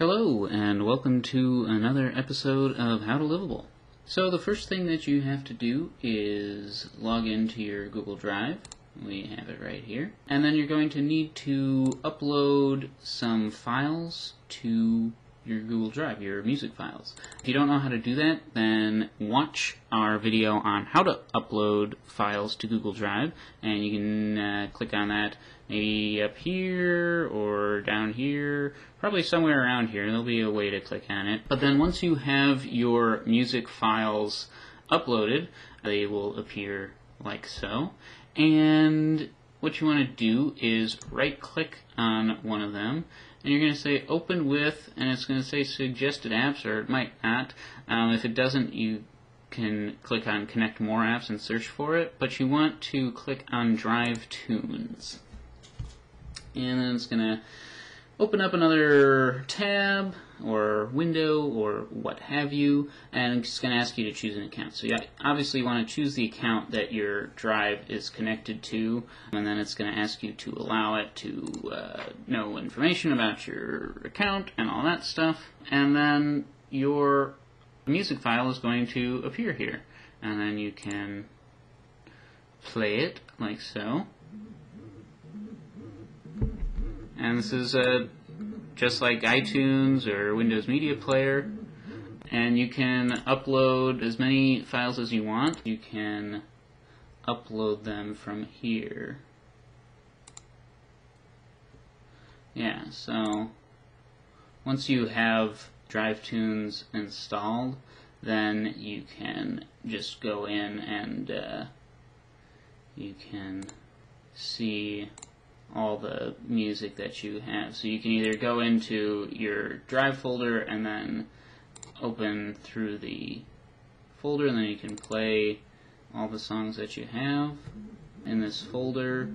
Hello, and welcome to another episode of How to Liveable. So, the first thing that you have to do is log into your Google Drive. We have it right here. And then you're going to need to upload some files to your Google Drive, your music files. If you don't know how to do that, then watch our video on how to upload files to Google Drive, and you can uh, click on that maybe up here or down here, probably somewhere around here. There'll be a way to click on it. But then once you have your music files uploaded, they will appear like so. And what you want to do is right click on one of them and you're going to say open with and it's going to say suggested apps or it might not. Um, if it doesn't you can click on connect more apps and search for it but you want to click on DriveTunes. And then it's going to open up another tab or window or what have you, and it's going to ask you to choose an account. So you obviously want to choose the account that your drive is connected to, and then it's going to ask you to allow it to uh, know information about your account and all that stuff, and then your music file is going to appear here, and then you can play it like so. And this is uh, just like iTunes or Windows Media Player. And you can upload as many files as you want. You can upload them from here. Yeah, so once you have DriveTunes installed, then you can just go in and uh, you can see all the music that you have. So you can either go into your drive folder and then open through the folder and then you can play all the songs that you have in this folder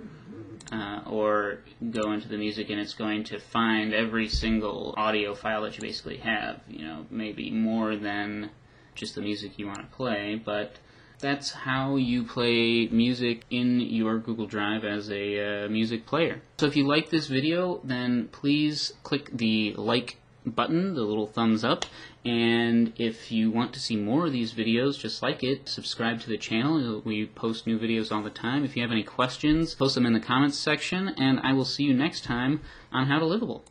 uh, or go into the music and it's going to find every single audio file that you basically have you know maybe more than just the music you want to play but that's how you play music in your Google Drive as a uh, music player. So if you like this video, then please click the like button, the little thumbs up, and if you want to see more of these videos just like it, subscribe to the channel. We post new videos all the time. If you have any questions, post them in the comments section, and I will see you next time on How to Liveable.